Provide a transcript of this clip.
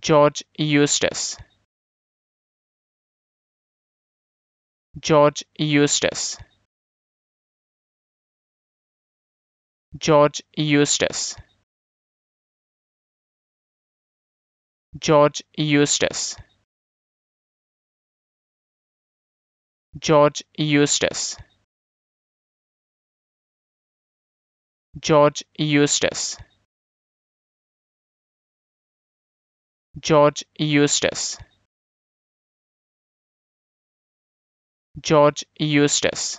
George Eustace. George Eustace. George Eustace. George Eustace. George Eustace. George Eustace George Eustace. George Eustace